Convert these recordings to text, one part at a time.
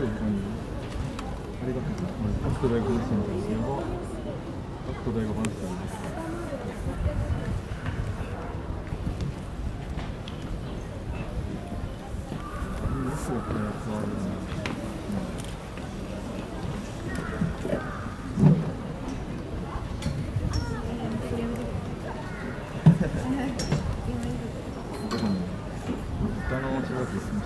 各大学の先生が各大学話したやつはあるなでも、歌の仕事する人で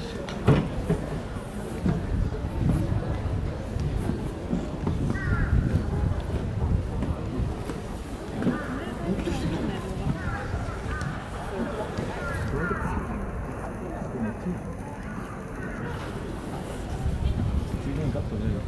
すよ。自分カットねよ。